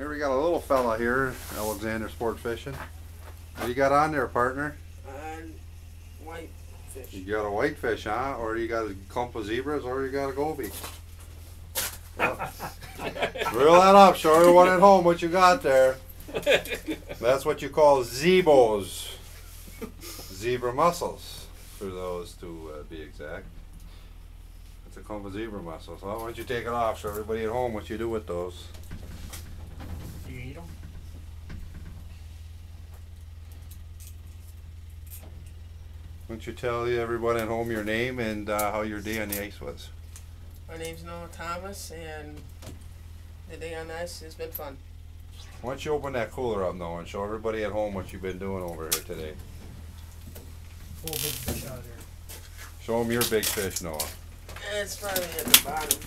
Here we got a little fella here, Alexander Sport Fishing. What you got on there, partner? And white fish. You got a whitefish, huh? Or you got a clump of zebras, or you got a goby. Well, reel that up, show everyone at home what you got there. That's what you call zebos. Zebra mussels, for those to uh, be exact. It's a clump of zebra mussels. Well, why don't you take it off, show everybody at home what you do with those. Do you eat them? Why don't you tell everyone at home your name and uh, how your day on the ice was? My name's Noah Thomas, and the day on the ice has been fun. Why don't you open that cooler up Noah, and show everybody at home what you've been doing over here today? Full big fish out of there. Show them your big fish, Noah. It's probably at the bottom.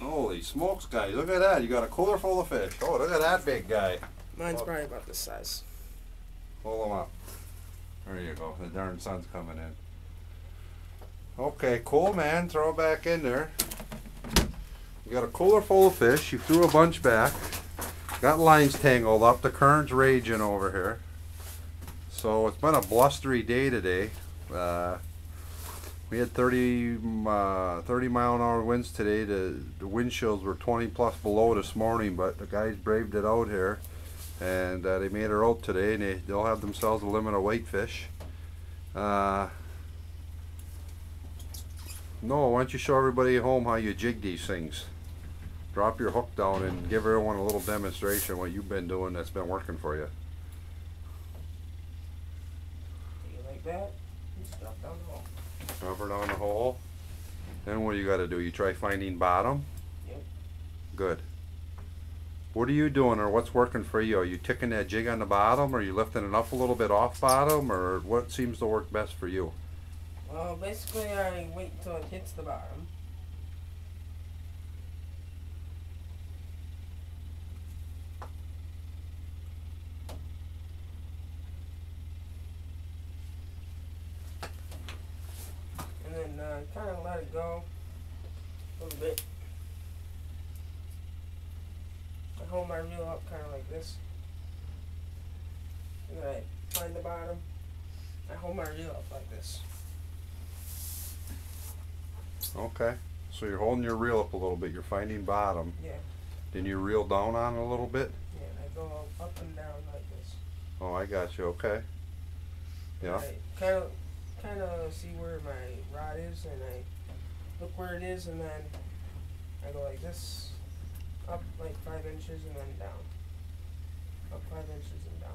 Holy smokes, guys. Look at that. You got a cooler full of fish. Oh, look at that big guy. Mine's Oh. probably about this size. Pull him up. There you go. The darn sun's coming in. Okay, cool, man. Throw it back in there. You got a cooler full of fish. You threw a bunch back. Got lines tangled up. The current's raging over here. So it's been a blustery day today. Uh, we had 30, uh, 30 mile an hour winds today. The, the wind chills were 20 plus below this morning, but the guys braved it out here and uh, they made her out today, and they, they'll have themselves a limit of whitefish. Uh, no, why don't you show everybody at home how you jig these things? Drop your hook down and give everyone a little demonstration what you've been doing that's been working for you. You like that? Drop down the hole. Drop her down the hole. Then what do you got to do? You try finding bottom. Yep. Good. What are you doing, or what's working for you? Are you ticking that jig on the bottom, or are you lifting it up a little bit off bottom, or what seems to work best for you? Well, basically, I wait until it hits the bottom. And then uh, kind of let it go a little bit. I hold my reel up kind of like this. And then I find the bottom. I hold my reel up like this. Okay. So you're holding your reel up a little bit. You're finding bottom. Yeah. Then you reel down on it a little bit. Yeah, I go up and down like this. Oh, I got you. Okay. Yeah. I kind of, kind of see where my rod is, and I look where it is, and then I go like this, up like five inches, and then down. Up five inches and down,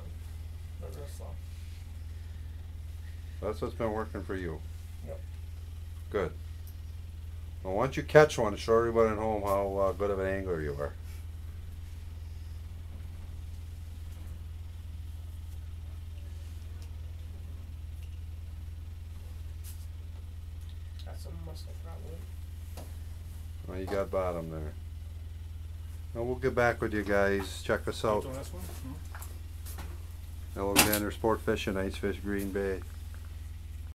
but real slow. That's what's been working for you. Yep. Good. Well, once you catch one, show everybody at home how uh, good of an angler you are. Got some muscle probably. Well, you got bottom there. Well, we'll get back with you guys. Check us out. Alexander Sport Fishing, Ice Fish, Green Bay.